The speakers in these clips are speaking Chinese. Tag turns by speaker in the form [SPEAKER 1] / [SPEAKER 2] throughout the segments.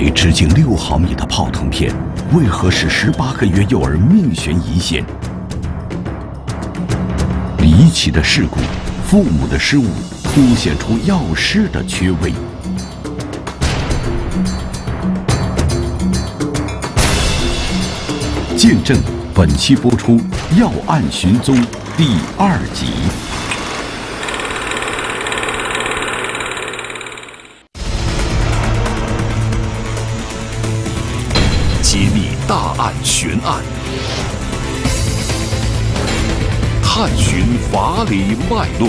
[SPEAKER 1] 为直径六毫米的泡腾片，为何使十八个月幼儿命悬一线？离奇的事故，父母的失误，凸显出药师的缺位。见证本期播出《药案寻踪》第二集。案悬案，探寻法理脉络，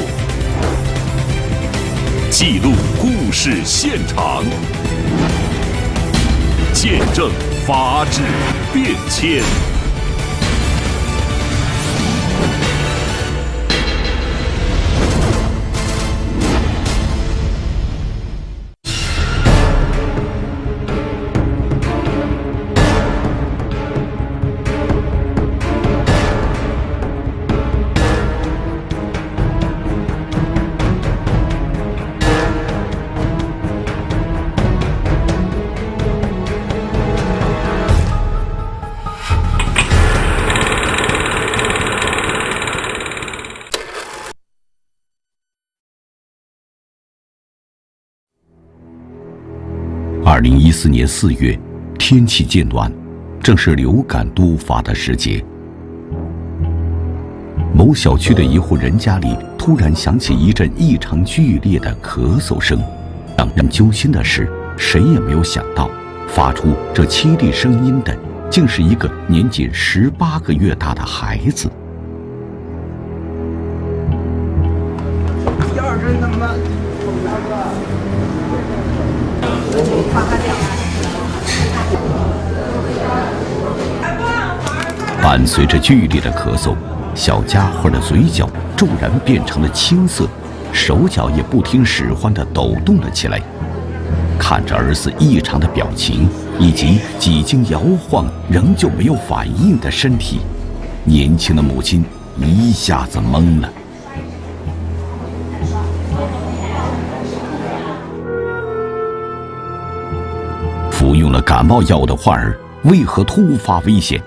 [SPEAKER 1] 记录故事现场，见证法治变迁。一四年四月，天气渐暖，正是流感多发的时节。某小区的一户人家里，突然响起一阵异常剧烈的咳嗽声。让人揪心的是，谁也没有想到，发出这凄厉声音的，竟是一个年仅十八个月大的孩子。伴随着剧烈的咳嗽，小家伙的嘴角骤然变成了青色，手脚也不听使唤地抖动了起来。看着儿子异常的表情，以及几经摇晃仍旧没有反应的身体，年轻的母亲一下子懵了。服用了感冒药的患儿为何突发危险？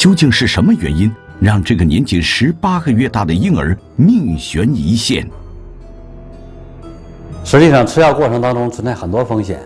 [SPEAKER 1] 究竟是什么原因让这个年仅十八个月大的婴儿命悬一线？
[SPEAKER 2] 实际上，吃药过程当中存在很多风险，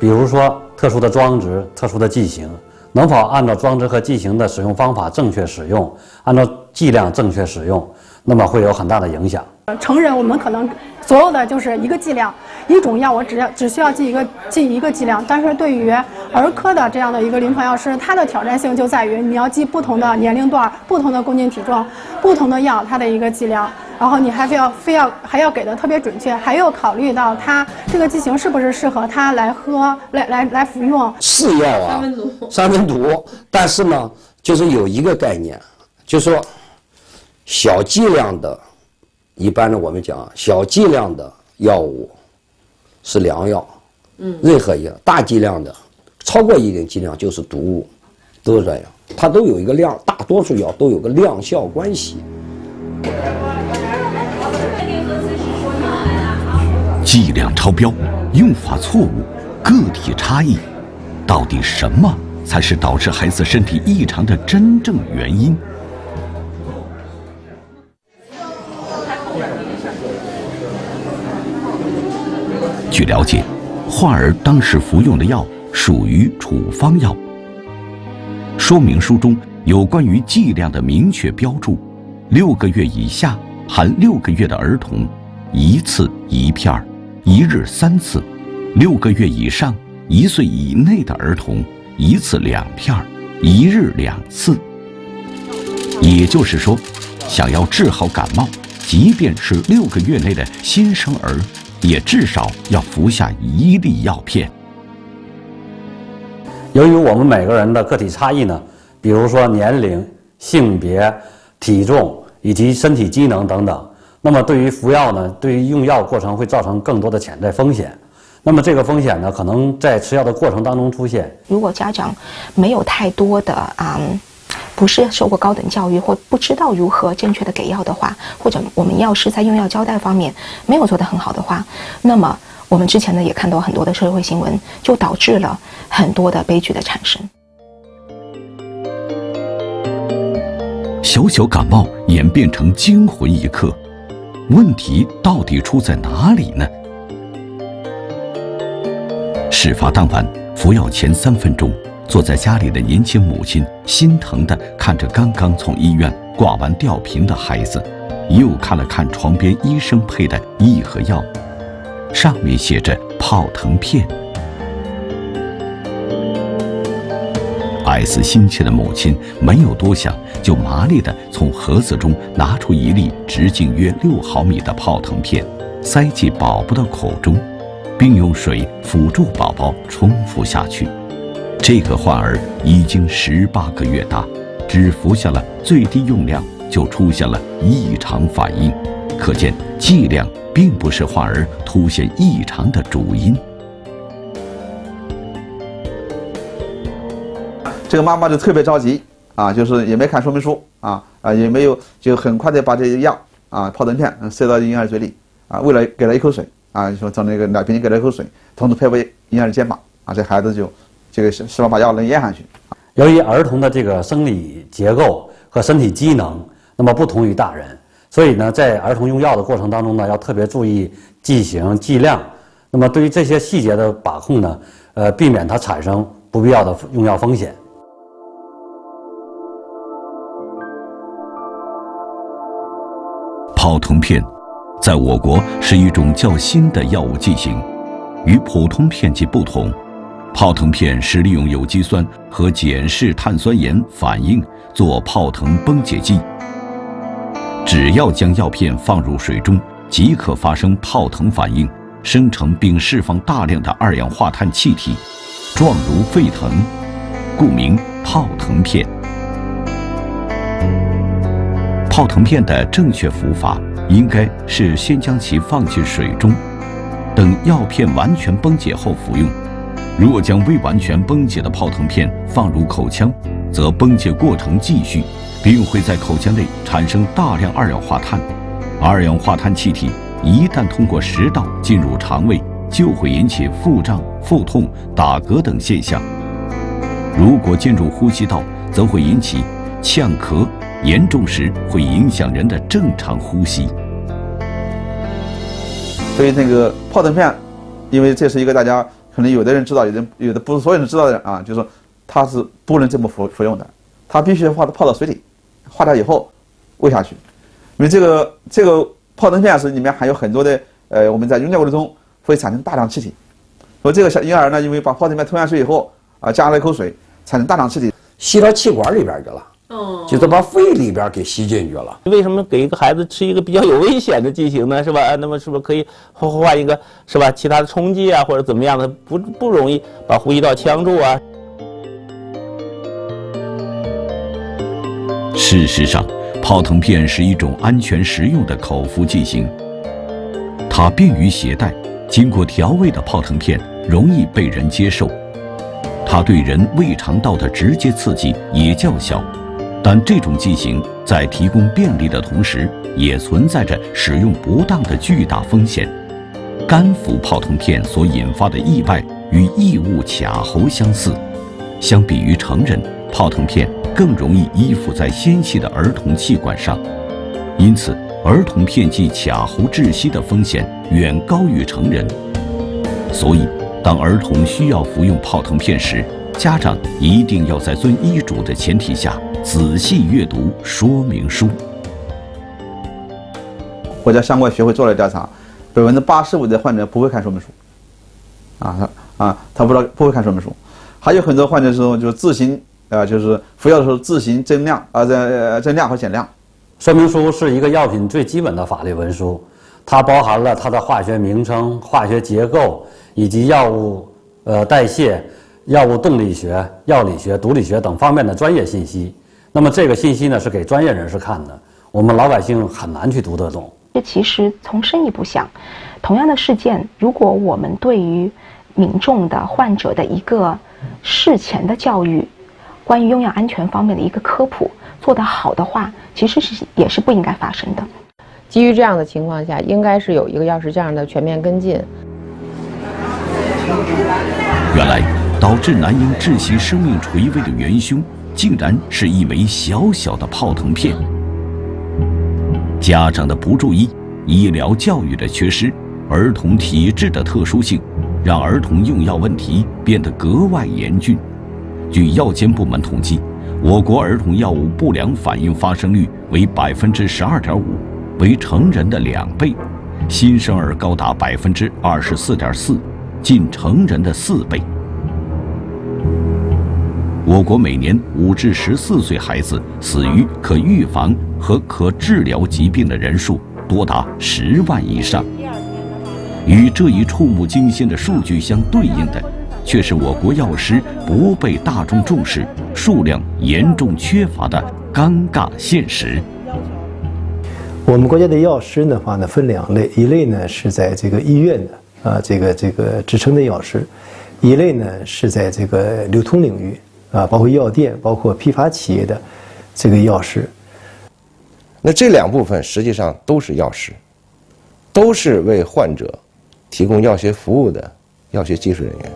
[SPEAKER 2] 比如说特殊的装置、特殊的剂型，能否按照装置和剂型的使用方法正确使用，按照剂量正确使用，那么会有很大的影响。
[SPEAKER 3] 成人我们可能所有的就是一个剂量，一种药我只要只需要记一个记一个剂量，但是对于儿科的这样的一个临床药师，它的挑战性就在于你要记不同的年龄段、不同的公斤体重、不同的药它的一个剂量，然后你还非要非要还要给的特别准确，还要考虑到它这个剂型是不是适合他来喝来来来服用。
[SPEAKER 4] 是药啊，三分毒，三分毒，但是呢，就是有一个概念，就是说小剂量的。一般的，我们讲小剂量的药物是良药，嗯，任何一个大剂量的，超过一定剂量就是毒物，都是这样。它都有一个量，大多数药都有个量效关系。
[SPEAKER 1] 剂量超标、用法错误、个体差异，到底什么才是导致孩子身体异常的真正原因？据了解，患儿当时服用的药属于处方药。说明书中有关于剂量的明确标注：六个月以下含六个月的儿童，一次一片儿，一日三次；六个月以上一岁以内的儿童，一次两片儿，一日两次。也就是说，想要治好感冒，即便是六个月内的新生儿。也至少要服下一粒药片。
[SPEAKER 2] 由于我们每个人的个体差异呢，比如说年龄、性别、体重以及身体机能等等，那么对于服药呢，对于用药过程会造成更多的潜在风险。那么这个风险呢，可能在吃药的过程当中出现。
[SPEAKER 5] 如果家长没有太多的啊。不是受过高等教育或不知道如何正确的给药的话，或者我们药师在用药交代方面没有做得很好的话，那么我们之前呢也看到很多的社会新闻，就导致了很多的悲剧的产生。
[SPEAKER 1] 小小感冒演变成惊魂一刻，问题到底出在哪里呢？事发当晚，服药前三分钟，坐在家里的年轻母亲心疼地看着刚刚从医院挂完吊瓶的孩子，又看了看床边医生配的一盒药，上面写着泡腾片。爱子心切的母亲没有多想，就麻利地从盒子中拿出一粒直径约六毫米的泡腾片，塞进宝宝的口中。并用水辅助宝宝冲服下去。这个患儿已经十八个月大，只服下了最低用量就出现了异常反应，可见剂量并不是患儿出现异常的主因。
[SPEAKER 6] 这个妈妈就特别着急啊，就是也没看说明书啊啊，也没有就很快的把这些药啊泡腾片塞到婴儿嘴里啊，为了给了一口水。啊，说从那个奶瓶里给了一口水，同时拍拍婴儿的肩膀，啊，这孩子就这个希希望把药能咽下去。
[SPEAKER 2] 由于儿童的这个生理结构和身体机能那么不同于大人，所以呢，在儿童用药的过程当中呢，要特别注意剂型、剂量。那么对于这些细节的把控呢，呃，避免它产生不必要的用药风险。
[SPEAKER 1] 泡腾片。在我国是一种较新的药物剂型，与普通片剂不同，泡腾片是利用有机酸和碱式碳酸盐反应做泡腾崩解剂。只要将药片放入水中，即可发生泡腾反应，生成并释放大量的二氧化碳气体，状如沸腾，故名泡腾片。泡腾片的正确服法。应该是先将其放进水中，等药片完全崩解后服用。若将未完全崩解的泡腾片放入口腔，则崩解过程继续，并会在口腔内产生大量二氧化碳。二氧化碳气体一旦通过食道进入肠胃，就会引起腹胀、腹痛、打嗝等现象。如果进入呼吸道，则会引起呛咳。严重时会影响人的正常呼吸。
[SPEAKER 6] 所以那个泡腾片，因为这是一个大家可能有的人知道，有的有的不是所有人知道的啊，就是说它是不能这么服服用的，它必须要泡泡到水里，化掉以后喂下去。因为这个这个泡腾片是里面含有很多的呃，我们在用药过程中会产生大量气体。说这个小婴儿呢，因为把泡腾片吞下去以后啊，加了一口水，产生大量气体，
[SPEAKER 4] 吸到气管里边去了。哦，就是把肺里边给吸进去了。
[SPEAKER 7] 为什么给一个孩子吃一个比较有危险的剂型呢？是吧？那么是不是可以换一个，是吧？其他的冲剂啊，或者怎么样的，不不容易把呼吸道呛住啊？
[SPEAKER 1] 事实上，泡腾片是一种安全实用的口服剂型，它便于携带，经过调味的泡腾片容易被人接受，它对人胃肠道的直接刺激也较小。但这种剂型在提供便利的同时，也存在着使用不当的巨大风险。干服泡腾片所引发的意外与异物卡喉相似，相比于成人，泡腾片更容易依附在纤细的儿童气管上，因此儿童片剂卡喉窒息的风险远高于成人。所以，当儿童需要服用泡腾片时，家长一定要在遵医嘱的前提下。仔细阅读说明书。
[SPEAKER 6] 国家相关学会做了调查，百分之八十五的患者不会看说明书。啊，他啊，他不知道不会看说明书。还有很多患者是就自行啊，就是服药的时候自行增量啊，增增量和减量。
[SPEAKER 2] 说明书是一个药品最基本的法律文书，它包含了它的化学名称、化学结构以及药物呃代谢、药物动力学、药理学、毒理学等方面的专业信息。那么这个信息呢是给专业人士看的，我们老百姓很难去读得懂。
[SPEAKER 5] 这其实从深一步想，同样的事件，如果我们对于民众的患者的一个事前的教育，关于用药安全方面的一个科普做得好的话，其实是也是不应该发生的。
[SPEAKER 8] 基于这样的情况下，应该是有一个药师这样的全面跟进。
[SPEAKER 1] 原来导致男婴窒息生命垂危的元凶，竟然是一枚小小的泡腾片。家长的不注意，医疗教育的缺失，儿童体质的特殊性，让儿童用药问题变得格外严峻。据药监部门统计，我国儿童药物不良反应发生率为百分之十二点五，为成人的两倍；新生儿高达百分之二十四点四，近成人的四倍。我国每年五至十四岁孩子死于可预防和可治疗疾病的人数多达十万以上。与这一触目惊心的数据相对应的，却是我国药师不被大众重视、数量严重缺乏的尴尬现实。
[SPEAKER 8] 我们国家的药师的话呢，分两类，一类呢是在这个医院的啊，这个这个职称的药师；一类呢是在这个流通领域。啊，包括药店，包括批发企业的这个药师。
[SPEAKER 9] 那这两部分实际上都是药师，都是为患者提供药学服务的药学技术人员。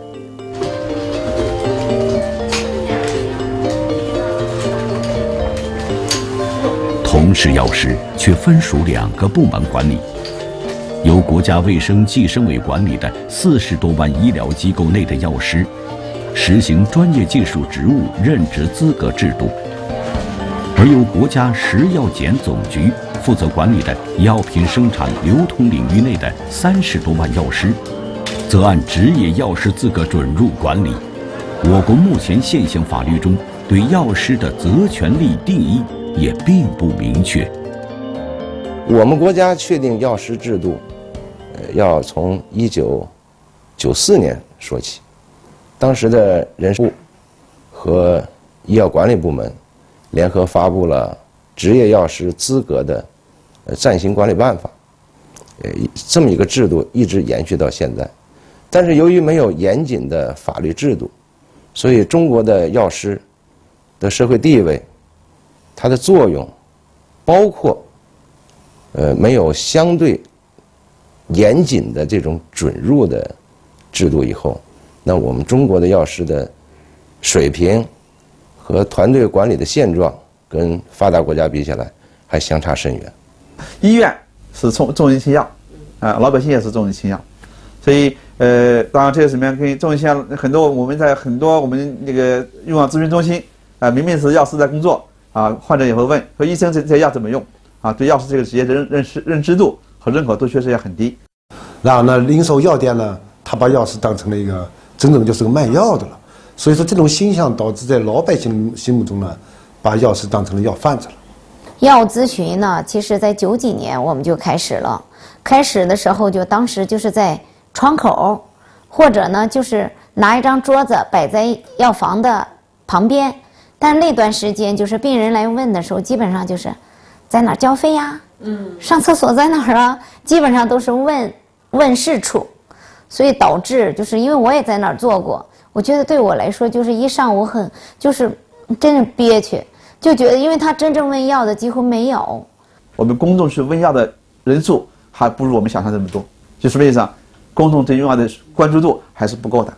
[SPEAKER 1] 同是药师，却分属两个部门管理。由国家卫生计生委管理的四十多万医疗机构内的药师。实行专业技术职务任职资格制度，而由国家食药检总局负责管理的药品生产流通领域内的三十多万药师，则按职业药师资格准入管理。我国目前现行法律中对药师的责权利定义也并不明确。
[SPEAKER 9] 我们国家确定药师制度，要从一九九四年说起。当时的人事部和医药管理部门联合发布了执业药师资格的呃暂行管理办法，呃，这么一个制度一直延续到现在。但是由于没有严谨的法律制度，所以中国的药师的社会地位、它的作用，包括呃没有相对严谨的这种准入的制度以后。那我们中国的药师的水平和团队管理的现状，跟发达国家比起来还相差甚远。
[SPEAKER 6] 医院是重重人轻药，啊，老百姓也是重人轻药，所以呃，当然这个什么样跟重人轻药很多，我们在很多我们那个用药咨询中心啊，明明是药师在工作啊，患者也会问说医生这这药怎么用啊？对药师这个职业的认认识认知度和认可度确实也很低。
[SPEAKER 10] 然后呢，零售药店呢，他把药师当成了一个。真正就是个卖药的了，所以说这种形象导致在老百姓心目中呢，把药师当成了药贩子了。
[SPEAKER 11] 药咨询呢，其实在九几年我们就开始了，开始的时候就当时就是在窗口，或者呢就是拿一张桌子摆在药房的旁边，但那段时间就是病人来问的时候，基本上就是在哪交费呀？嗯，上厕所在哪儿啊？基本上都是问问事处。所以导致就是因为我也在那儿做过，我觉得对我来说就是一上午很就是真的憋屈，就觉得因为他真正问药的几乎没有。
[SPEAKER 6] 我们公众去问药的人数还不如我们想象这么多，就什么意思啊公众对用药的关注度还是不够的。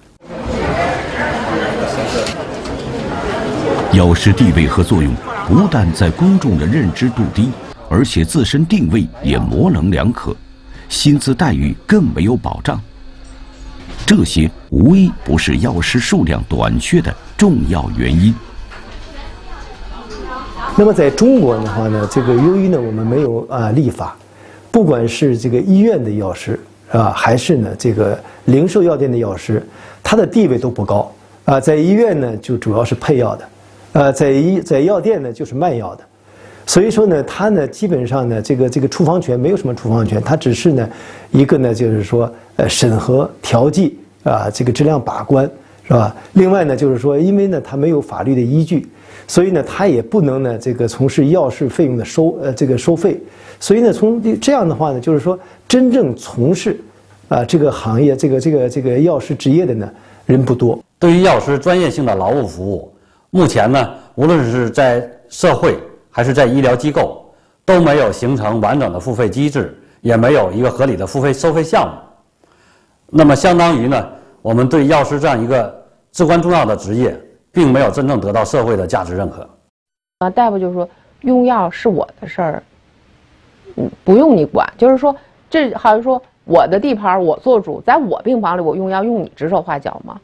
[SPEAKER 1] 药师地位和作用不但在公众的认知度低，而且自身定位也模棱两可，薪资待遇更没有保障。这些无一不是药师数量短缺的重要原因。
[SPEAKER 8] 那么在中国的话呢，这个由于呢我们没有啊立法，不管是这个医院的药师啊，还是呢这个零售药店的药师，他的地位都不高啊。在医院呢就主要是配药的，呃，在医在药店呢就是卖药的，所以说呢他呢基本上呢这个这个处方权没有什么处方权，他只是呢一个呢就是说。呃，审核调剂啊，这个质量把关是吧？另外呢，就是说，因为呢，它没有法律的依据，所以呢，它也不能呢，这个从事药事费用的收呃这个收费。所以呢，从这样的话呢，就是说，真正从事啊这个行业这个这个这个药师职业的呢人不多。
[SPEAKER 2] 对于药师专业性的劳务服务，目前呢，无论是在社会还是在医疗机构，都没有形成完整的付费机制，也没有一个合理的付费收费项目。那么，相当于呢，我们对药师这样一个至关重要的职业，并没有真正得到社会的价值认可。
[SPEAKER 12] 啊，大夫就说用药是我的事儿，嗯，不用你管。就是说，这好像说我的地盘我做主，在我病房里我用药，用你指手画脚吗？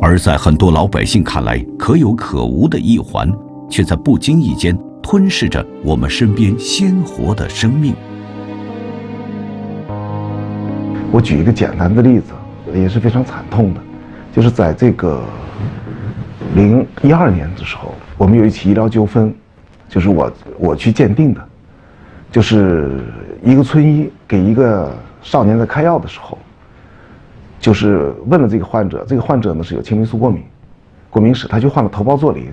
[SPEAKER 1] 而在很多老百姓看来可有可无的一环，却在不经意间吞噬着我们身边鲜活的生命。
[SPEAKER 13] 我举一个简单的例子，也是非常惨痛的，就是在这个零一二年的时候，我们有一起医疗纠纷，就是我我去鉴定的，就是一个村医给一个少年在开药的时候，就是问了这个患者，这个患者呢是有青霉素过敏，过敏史，他就患了头孢唑啉，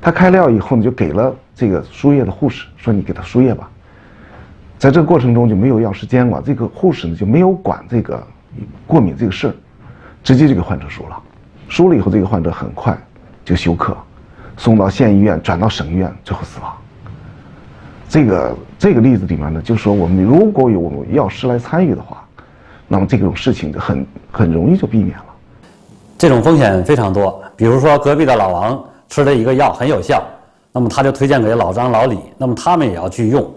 [SPEAKER 13] 他开了药以后呢，就给了这个输液的护士说你给他输液吧。在这个过程中就没有药师监管，这个护士呢就没有管这个过敏这个事儿，直接就给患者输了，输了以后这个患者很快就休克，送到县医院，转到省医院，最后死亡。这个这个例子里面呢，就说我们如果有我们药师来参与的话，那么这种事情就很很容易就避免了。
[SPEAKER 2] 这种风险非常多，比如说隔壁的老王吃了一个药很有效，那么他就推荐给老张、老李，那么他们也要去用。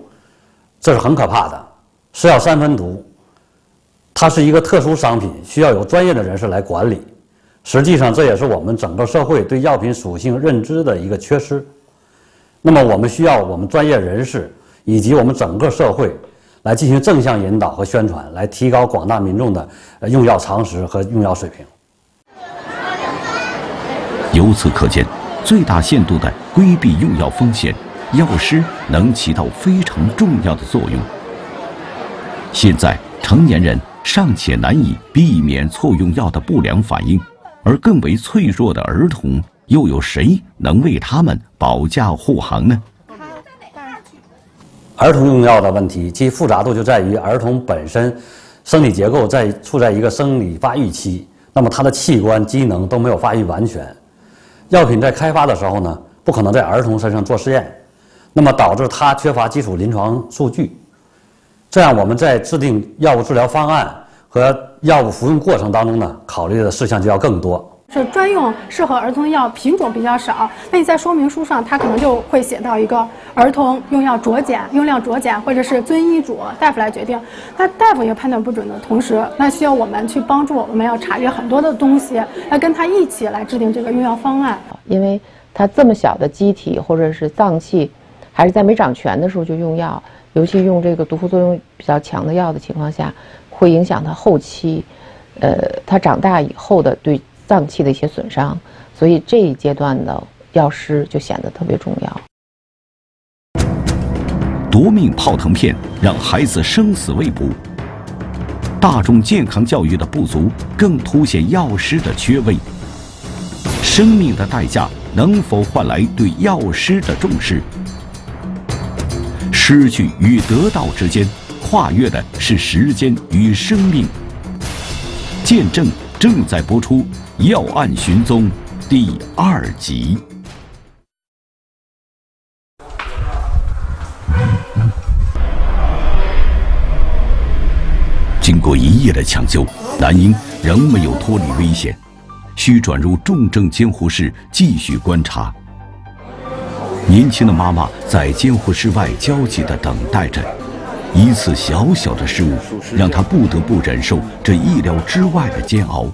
[SPEAKER 2] 这是很可怕的，是药三分毒，它是一个特殊商品，需要有专业的人士来管理。实际上，这也是我们整个社会对药品属性认知的一个缺失。那么，我们需要我们专业人士以及我们整个社会来进行正向引导和宣传，来提高广大民众的用药常识和用药水平。
[SPEAKER 1] 由此可见，最大限度地规避用药风险。药师能起到非常重要的作用。现在成年人尚且难以避免错用药的不良反应，而更为脆弱的儿童，又有谁能为他们保驾护航呢？
[SPEAKER 2] 儿童用药的问题，其复杂度就在于儿童本身生理结构在处在一个生理发育期，那么他的器官机能都没有发育完全。药品在开发的时候呢，不可能在儿童身上做试验。那么导致他缺乏基础临床数据，这样我们在制定药物治疗方案和药物服用过程当中呢，考虑的事项就要更多。
[SPEAKER 3] 是专用适合儿童药品种比较少，那你在说明书上，它可能就会写到一个儿童用药酌减、用量酌减，或者是遵医嘱，大夫来决定。那大夫也判断不准的同时，那需要我们去帮助，我们要查阅很多的东西，来跟他一起来制定这个用药方案。
[SPEAKER 12] 因为它这么小的机体或者是脏器。还是在没长全的时候就用药，尤其用这个毒副作用比较强的药的情况下，会影响他后期，呃，他长大以后的对脏器的一些损伤，所以这一阶段的药师就显得特别重要。
[SPEAKER 1] 夺命泡腾片让孩子生死未卜，大众健康教育的不足更凸显药师的缺位。生命的代价能否换来对药师的重视？失去与得到之间，跨越的是时间与生命。见证正在播出《要案寻踪》第二集。经过一夜的抢救，男婴仍没有脱离危险，需转入重症监护室继续观察。年轻的妈妈在监护室外焦急地等待着，一次小小的失误，让她不得不忍受这意料之外的煎熬。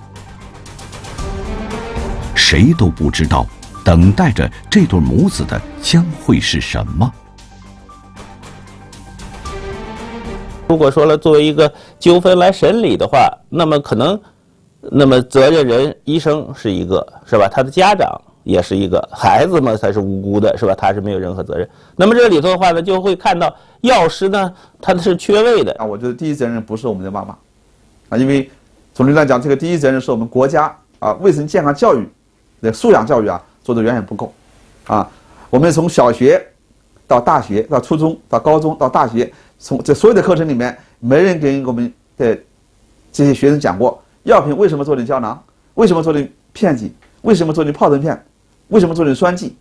[SPEAKER 1] 谁都不知道，等待着这对母子的将会是什么。
[SPEAKER 7] 如果说了，作为一个纠纷来审理的话，那么可能，那么责任人医生是一个，是吧？他的家长。也是一个孩子嘛，才是无辜的，是吧？他是没有任何责任。那么这里头的话呢，就会看到药师呢，他是缺位的
[SPEAKER 6] 啊。我觉得第一责任不是我们的妈妈啊，因为从理论上讲，这个第一责任是我们国家啊，卫生健康教育的素养教育啊做的远远不够啊。我们从小学到大学到初中到高中到大学，从这所有的课程里面，没人给我们的这些学生讲过药品为什么做成胶囊，为什么做成片剂，为什么做成泡腾片。为什么做成栓剂？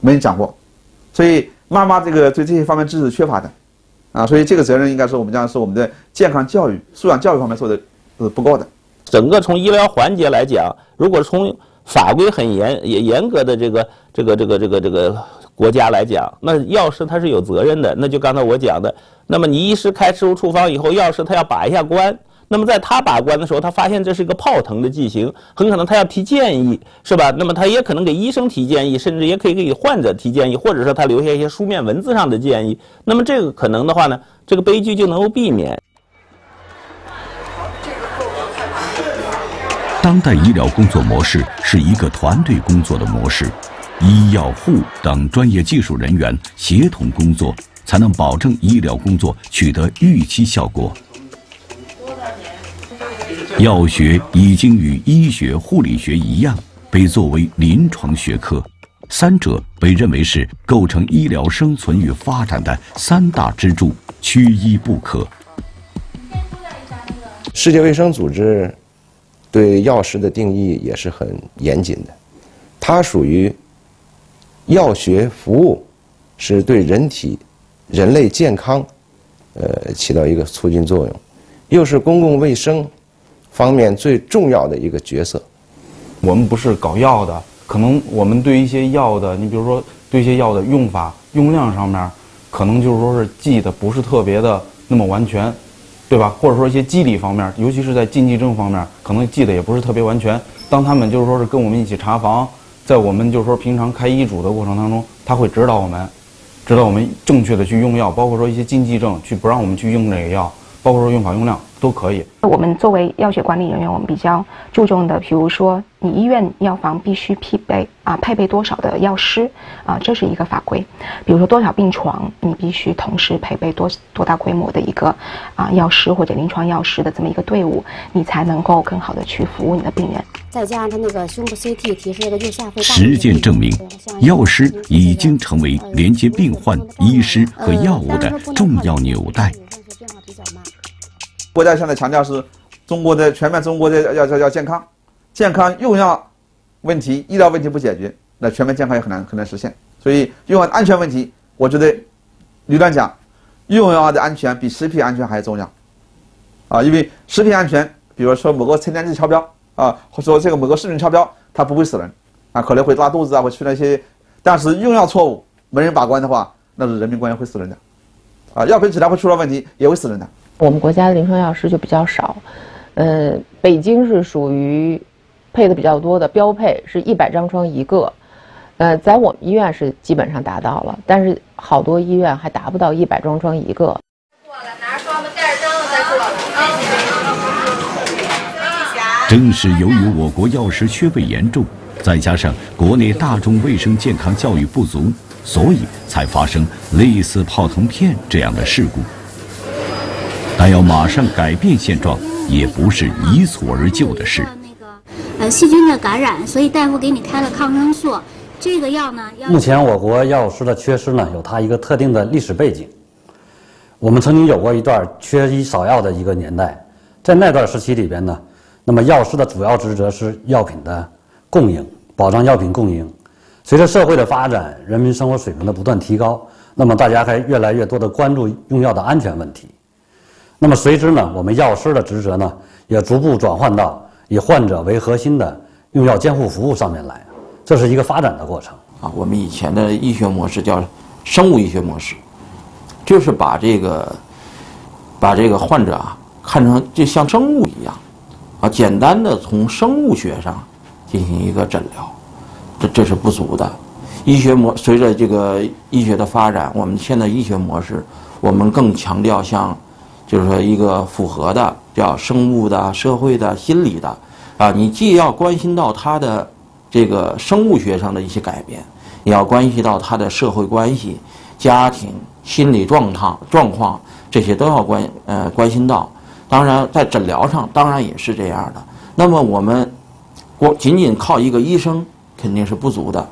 [SPEAKER 6] 没人讲过，所以妈妈这个对这些方面知识缺乏的，啊，所以这个责任应该是我们讲是我们的健康教育、素养教育方面做的是不够的。
[SPEAKER 7] 整个从医疗环节来讲，如果从法规很严也严格的这个这个这个这个这个国家来讲，那药师他是有责任的。那就刚才我讲的，那么你医师开出处方以后，药师他要把一下关。那么在他把关的时候，他发现这是一个泡腾的剂型，很可能他要提建议，是吧？那么他也可能给医生提建议，甚至也可以给患者提建议，或者说他留下一些书面文字上的建议。那么这个可能的话呢，这个悲剧就能够避免。
[SPEAKER 1] 当代医疗工作模式是一个团队工作的模式，医药护等专业技术人员协同工作，才能保证医疗工作取得预期效果。药学已经与医学、护理学一样，被作为临床学科，三者被认为是构成医疗生存与发展的三大支柱，缺一不可。
[SPEAKER 9] 世界卫生组织对药师的定义也是很严谨的，它属于药学服务，是对人体、人类健康，呃，起到一个促进作用，又是公共卫生。方面最重要的一个角色，
[SPEAKER 14] 我们不是搞药的，可能我们对一些药的，你比如说对一些药的用法、用量上面，可能就是说是记得不是特别的那么完全，对吧？或者说一些机理方面，尤其是在禁忌症方面，可能记得也不是特别完全。当他们就是说是跟我们一起查房，在我们就是说平常开医嘱的过程当中，他会指导我们，指导我们正确的去用药，包括说一些禁忌症，去不让我们去用这个药。包括说用法用量都可以。
[SPEAKER 5] 我们作为药学管理人员，我们比较注重的，比如说你医院药房必须配备啊，配备多少的药师啊，这是一个法规。比如说多少病床，你必须同时配备多多大规模的一个啊药师或者临床药师的这么一个队伍，你才能够更好的去服务你的病人。
[SPEAKER 15] 再加上他那个胸部 CT 提示那个右下肺。
[SPEAKER 1] 实践证明，药师已经成为连接病患、医师和药物的重要纽带。
[SPEAKER 6] 国家现在强调是，中国的全面中国的要要要健康，健康用药问题、医疗问题不解决，那全面健康也很难很难实现。所以用药安全问题，我觉得理论讲，用药的安全比食品安全还要重要，啊，因为食品安全，比如说某个添加剂超标啊，或者说这个某个食品超标，它不会死人，啊，可能会拉肚子啊，会出那些，但是用药错误没人把关的话，那是人命关天会死人的，啊，药品质量会出了问题也会死人的。
[SPEAKER 12] 我们国家的临床药师就比较少，呃，北京是属于配的比较多的标配，是一百张床一个，呃，在我们医院是基本上达到了，但是好多医院还达不到一百张床一个。
[SPEAKER 1] 正是由于我国药师缺位严重，再加上国内大众卫生健康教育不足，所以才发生类似泡腾片这样的事故。但要马上改变现状，也不是一蹴而就的事。
[SPEAKER 15] 那个呃细菌的感染，所以大夫给你开了抗生素。这个药呢，
[SPEAKER 2] 目前我国药师的缺失呢，有它一个特定的历史背景。我们曾经有过一段缺医少药的一个年代，在那段时期里边呢，那么药师的主要职责是药品的供应，保障药品供应。随着社会的发展，人民生活水平的不断提高，那么大家还越来越多的关注用药的安全问题。那么随之呢，我们药师的职责呢，也逐步转换到以患者为核心的用药监护服务上面来，这是一个发展的过程
[SPEAKER 16] 啊。我们以前的医学模式叫生物医学模式，就是把这个把这个患者啊看成就像生物一样啊，简单的从生物学上进行一个诊疗，这这是不足的。医学模随着这个医学的发展，我们现在医学模式，我们更强调像。就是说，一个复合的叫生物的、社会的、心理的，啊，你既要关心到他的这个生物学上的一些改变，也要关系到他的社会关系、家庭、心理状况状况这些都要关呃关心到。当然，在诊疗上当然也是这样的。那么我们光仅仅靠一个医生肯定是不足的。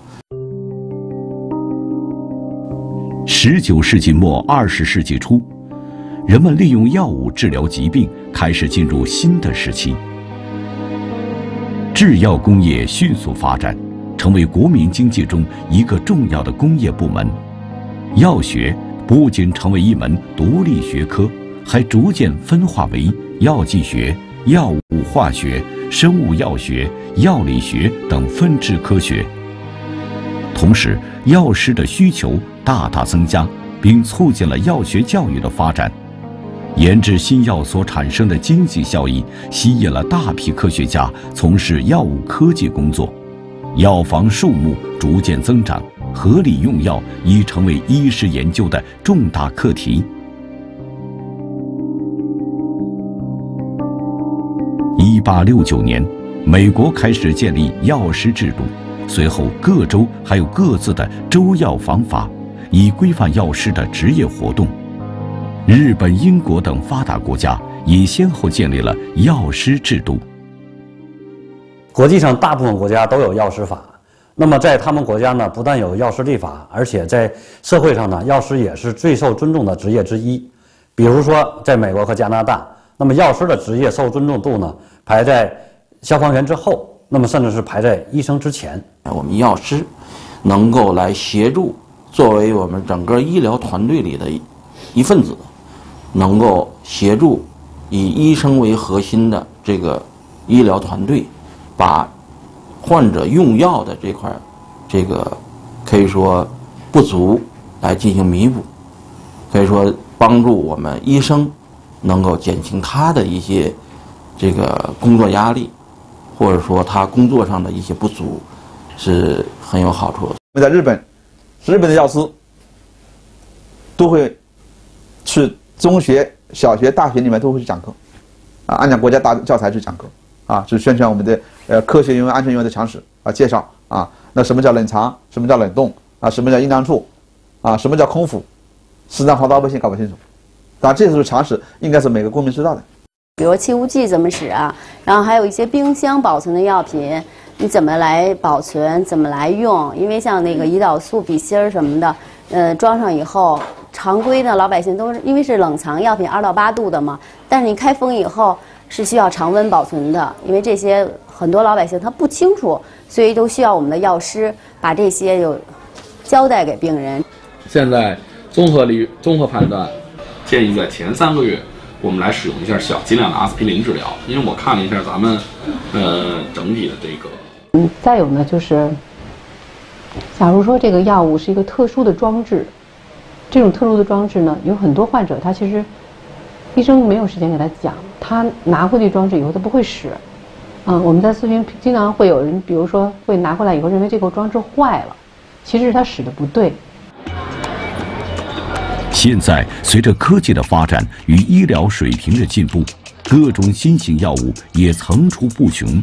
[SPEAKER 1] 十九世纪末二十世纪初。人们利用药物治疗疾病开始进入新的时期，制药工业迅速发展，成为国民经济中一个重要的工业部门。药学不仅成为一门独立学科，还逐渐分化为药剂学、药物化学、生物药学、药理学等分支科学。同时，药师的需求大大增加，并促进了药学教育的发展。研制新药所产生的经济效益，吸引了大批科学家从事药物科技工作，药房数目逐渐增长，合理用药已成为医师研究的重大课题。一八六九年，美国开始建立药师制度，随后各州还有各自的州药房法，以规范药师的职业活动。日本、英国等发达国家已先后建立了药师制度。
[SPEAKER 2] 国际上大部分国家都有药师法，那么在他们国家呢，不但有药师立法，而且在社会上呢，药师也是最受尊重的职业之一。比如说，在美国和加拿大，那么药师的职业受尊重度呢，排在消防员之后，那么甚至是排在医生之前。
[SPEAKER 16] 我们药师能够来协助，作为我们整个医疗团队里的一份子。能够协助以医生为核心的这个医疗团队，把患者用药的这块这个可以说不足来进行弥补，可以说帮助我们医生能够减轻他的一些这个工作压力，或者说他工作上的一些不足，是很有好处
[SPEAKER 6] 的。在日本，日本的药师都会去。中学、小学、大学里面都会去讲课，啊，按照国家大教材去讲课，啊，是宣传我们的呃科学用药、安全用药的常识啊，介绍啊，那什么叫冷藏，什么叫冷冻啊，什么叫阴凉处，啊，什么叫空腹，实际上好多老百姓搞不清楚，当然这些是常识，应该是每个公民知道的。
[SPEAKER 17] 比如气雾剂怎么使啊，然后还有一些冰箱保存的药品，你怎么来保存，怎么来用？因为像那个胰岛素、笔芯儿什么的，呃，装上以后。常规的老百姓都是因为是冷藏药品，二到八度的嘛。但是你开封以后是需要常温保存的，因为这些很多老百姓他不清楚，所以都需要我们的药师把这些有交代给病人。
[SPEAKER 18] 现在综合理综合判断，建议在前三个月我们来使用一下小剂量的阿司匹林治疗，因为我看了一下咱们呃整体的这个。
[SPEAKER 12] 嗯，再有呢就是，假如说这个药物是一个特殊的装置。这种特殊的装置呢，有很多患者他其实医生没有时间给他讲，他拿回去装置以后他不会使。嗯，我们在咨询经常会有人，比如说会拿过来以后认为这个装置坏了，其实是他使的不对。
[SPEAKER 1] 现在随着科技的发展与医疗水平的进步，各种新型药物也层出不穷。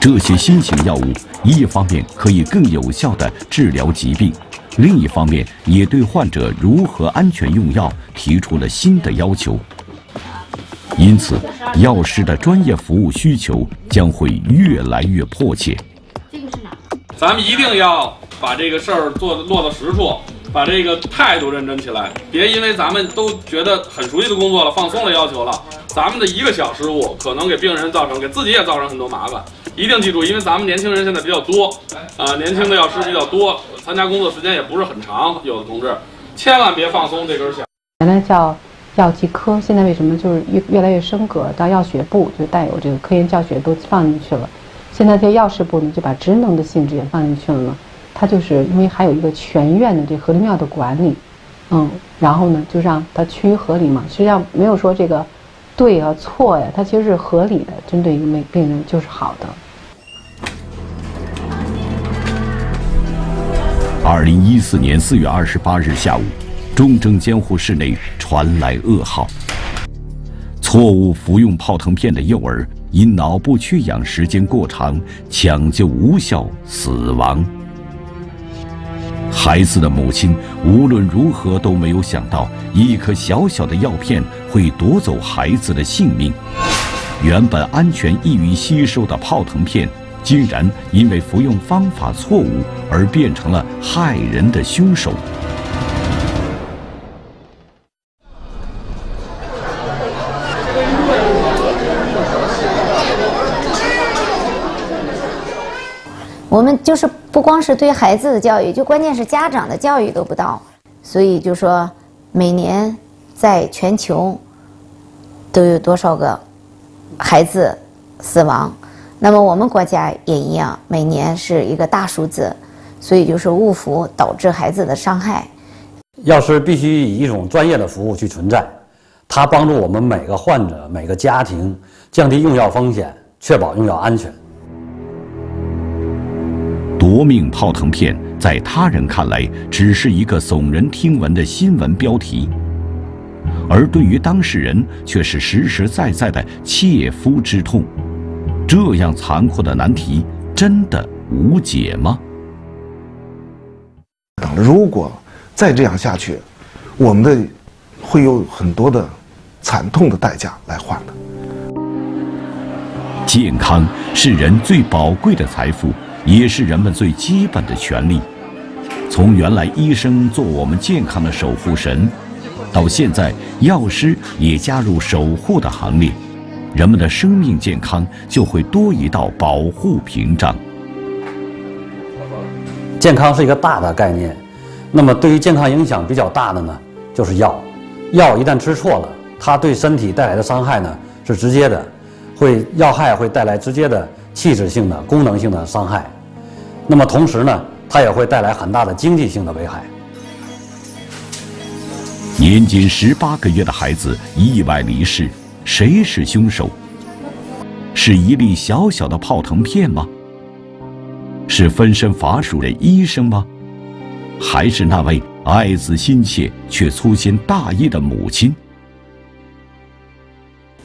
[SPEAKER 1] 这些新型药物一方面可以更有效地治疗疾病。另一方面，也对患者如何安全用药提出了新的要求。因此，药师的专业服务需求将会越来越迫切。
[SPEAKER 18] 这个是哪？咱们一定要把这个事儿做落到实处，把这个态度认真起来。别因为咱们都觉得很熟悉的工作了，放松了要求了，咱们的一个小失误，可能给病人造成，给自己也造成很多麻烦。一定记住，因为咱们年轻人现在比较多，啊，年轻的药师比较多，参加工作时间也不是很长。有的同志，千万别放松这根弦。
[SPEAKER 12] 原来叫药剂科，现在为什么就是越越来越升格到药学部，就带有这个科研教学都放进去了。现在这药师部呢，就把职能的性质也放进去了呢。它就是因为还有一个全院的这合理药的管理，嗯，然后呢，就让它趋于合理嘛。实际上没有说这个对啊错呀，它其实是合理的，针对一个病人就是好的。
[SPEAKER 1] 二零一四年四月二十八日下午，重症监护室内传来噩耗：错误服用泡腾片的幼儿因脑部缺氧时间过长，抢救无效死亡。孩子的母亲无论如何都没有想到，一颗小小的药片会夺走孩子的性命。原本安全、易于吸收的泡腾片。竟然因为服用方法错误而变成了害人的凶手。
[SPEAKER 11] 我们就是不光是对孩子的教育，就关键是家长的教育都不到，所以就说每年在全球都有多少个孩子死亡。那么我们国家也一样，每年是一个大数字，所以就是误服导致孩子的伤害。
[SPEAKER 2] 药师必须以一种专业的服务去存在，它帮助我们每个患者、每个家庭降低用药风险，确保用药安全。
[SPEAKER 1] 夺命泡腾片在他人看来只是一个耸人听闻的新闻标题，而对于当事人却是实实在在的切肤之痛。这样残酷的难题真的无解吗？
[SPEAKER 13] 如果再这样下去，我们的会有很多的惨痛的代价来换的。
[SPEAKER 1] 健康是人最宝贵的财富。也是人们最基本的权利。从原来医生做我们健康的守护神，到现在药师也加入守护的行列，人们的生命健康就会多一道保护屏障。
[SPEAKER 2] 健康是一个大的概念，那么对于健康影响比较大的呢，就是药。药一旦吃错了，它对身体带来的伤害呢是直接的，会药害会带来直接的器质性的、功能性的伤害。那么同时呢，它也会带来很大的经济性的危害。
[SPEAKER 1] 年仅十八个月的孩子意外离世，谁是凶手？是一粒小小的泡腾片吗？是分身乏术的医生吗？还是那位爱子心切却粗心大意的母亲？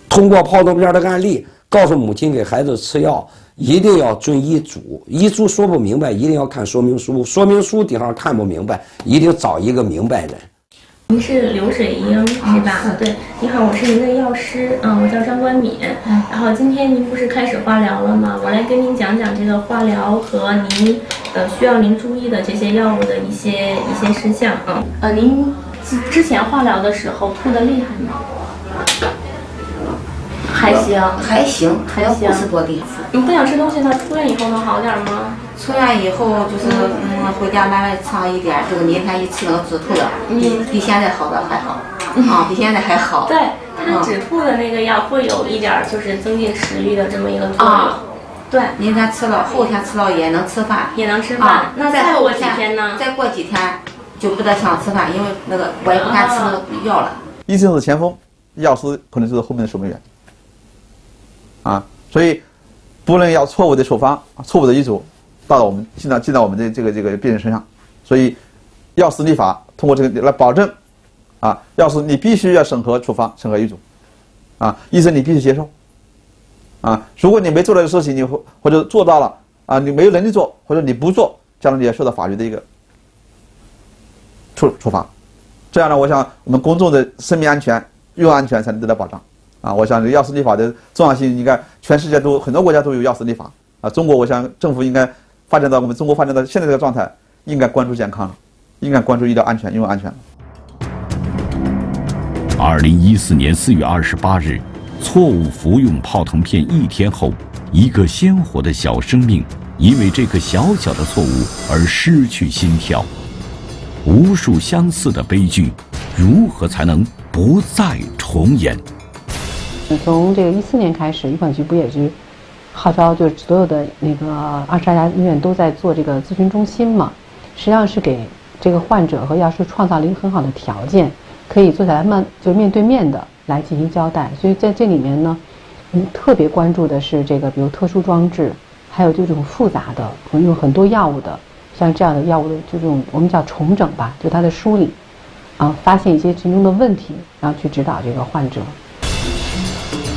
[SPEAKER 4] 通过泡腾片的案例，告诉母亲给孩子吃药。一定要遵医嘱，医嘱说不明白，一定要看说明书。说明书顶上看不明白，一定找一个明白人。
[SPEAKER 19] 您是刘水英是吧？对，你好，我是您的药师，嗯，我叫张冠敏。然后今天您不是开始化疗了吗？我来跟您讲讲这个化疗和您呃需要您注意的这些药物的一些一些事项啊。呃，您之之前化疗的时候吐的厉害吗？还行，
[SPEAKER 20] 还行，还行不是多厉害。
[SPEAKER 19] 你不想吃东西，他出院以后能好点吗？
[SPEAKER 20] 出院以后就是嗯，回家慢慢尝一点，这个明天一吃那个止吐的，比比现在好的还好，啊，比现在还好。
[SPEAKER 19] 对，它止吐的那个药会有一点就是增进食欲的这么一个作用。对，
[SPEAKER 20] 明天吃了，后天吃了也能吃饭，
[SPEAKER 19] 也能吃饭。那再过几天呢？
[SPEAKER 20] 再过几天就不得想吃饭，因为那个我也不敢吃那个药了。
[SPEAKER 6] 医生是前锋，药师可能就是后面的守门员。啊，所以不能要错误的处方、错误的医嘱，到了我们进到进到我们的这个这个病人身上。所以药师立法通过这个来保证，啊，药师你必须要审核处方、审核医嘱，啊，医生你必须接受，啊，如果你没做这个事情，你或或者做到了，啊，你没有能力做，或者你不做，将来你要受到法律的一个处处罚。这样呢，我想我们公众的生命安全、用药安全才能得到保障。啊，我想这药师立法的重要性，应该全世界都很多国家都有药师立法啊。中国，我想政府应该发展到我们中国发展到现在这个状态，应该关注健康了，应该关注医疗安全、因为安全了。
[SPEAKER 1] 二零一四年四月二十八日，错误服用泡腾片一天后，一个鲜活的小生命因为这个小小的错误而失去心跳。无数相似的悲剧，如何才能不再重演？
[SPEAKER 12] 从这个一四年开始，医管局不也是号召，就是所有的那个二十二家医院都在做这个咨询中心嘛？实际上是给这个患者和药师创造了一个很好的条件，可以坐下来慢就面对面的来进行交代。所以在这里面呢，嗯，特别关注的是这个，比如特殊装置，还有这种复杂的，用很多药物的，像这样的药物的这种我们叫重整吧，就它的梳理，啊，发现一些其中的问题，然后去指导这个患者。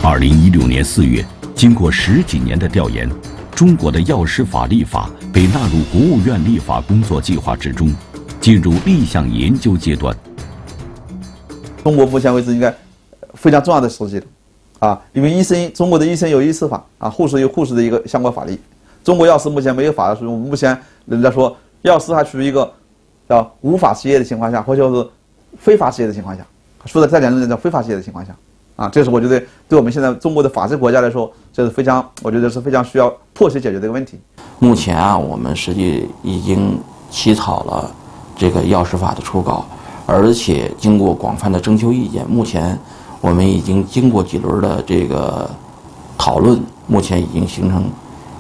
[SPEAKER 1] 二零一六年四月，经过十几年的调研，中国的药师法立法被纳入国务院立法工作计划之中，进入立项研究阶段。
[SPEAKER 6] 中国目前为止应该非常重要的时期，啊，因为医生，中国的医生有医师法啊，护士有护士的一个相关法律。中国药师目前没有法律，目前人家说药师还处于一个叫无法执业的情况下，或者是非法执业的情况下，说的再严重点叫非法执业的情况下。啊，这是我觉得对我们现在中国的法治国家来说，这是非常，我觉得是非常需要迫切解决的一个问题。
[SPEAKER 16] 目前啊，我们实际已经起草了这个药师法的初稿，而且经过广泛的征求意见，目前我们已经经过几轮的这个讨论，目前已经形成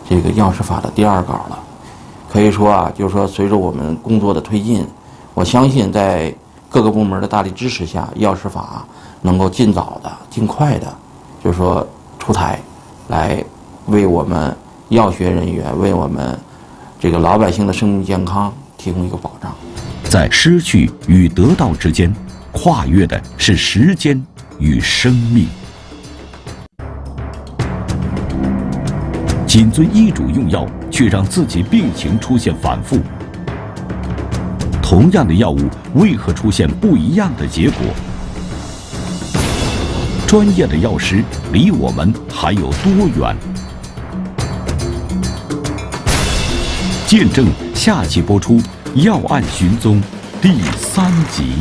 [SPEAKER 16] 这个药师法的第二稿了。可以说啊，就是说随着我们工作的推进，我相信在各个部门的大力支持下，药师法能够尽早的、尽快的，就是说出台，来为我们药学人员、为我们这个老百姓的生命健康提供一个保障。
[SPEAKER 1] 在失去与得到之间，跨越的是时间与生命。谨遵医嘱用药，却让自己病情出现反复。同样的药物，为何出现不一样的结果？专业的药师离我们还有多远？见证下期播出《药案寻踪》第三集。